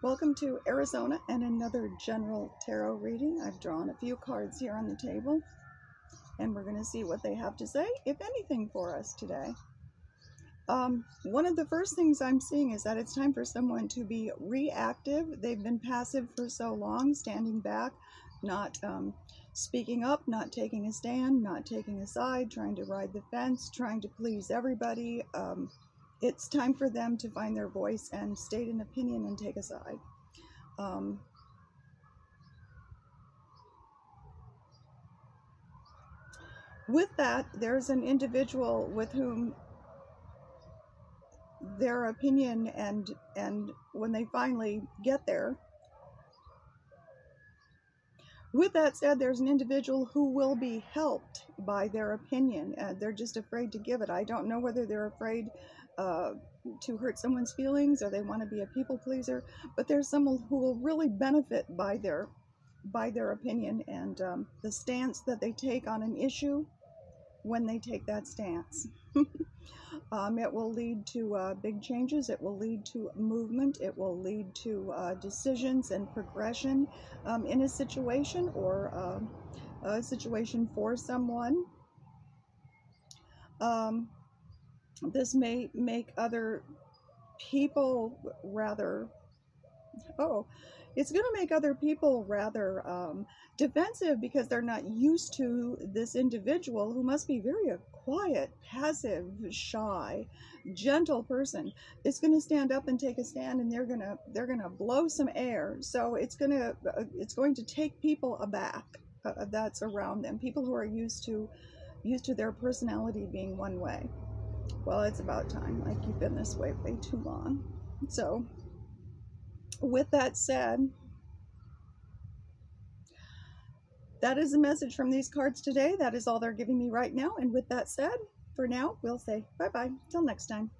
Welcome to Arizona and another general tarot reading. I've drawn a few cards here on the table and we're going to see what they have to say, if anything, for us today. Um, one of the first things I'm seeing is that it's time for someone to be reactive. They've been passive for so long, standing back, not um, speaking up, not taking a stand, not taking a side, trying to ride the fence, trying to please everybody. Um, it's time for them to find their voice and state an opinion and take a side. Um, with that, there's an individual with whom their opinion and and when they finally get there with that said, there's an individual who will be helped by their opinion. Uh, they're just afraid to give it. I don't know whether they're afraid uh, to hurt someone's feelings or they want to be a people pleaser, but there's someone who will really benefit by their by their opinion and um, the stance that they take on an issue when they take that stance. um, it will lead to uh, big changes. It will lead to movement. It will lead to uh, decisions and progression um, in a situation or uh, a situation for someone. Um, this may make other people rather, oh, it's going to make other people rather um, defensive because they're not used to this individual who must be very a quiet, passive, shy, gentle person. It's going to stand up and take a stand, and they're going to they're going to blow some air. So it's going to uh, it's going to take people aback uh, that's around them. People who are used to used to their personality being one way. Well, it's about time. Like you've been this way way too long. So with that said, that is the message from these cards today. That is all they're giving me right now. And with that said, for now, we'll say bye bye. Till next time.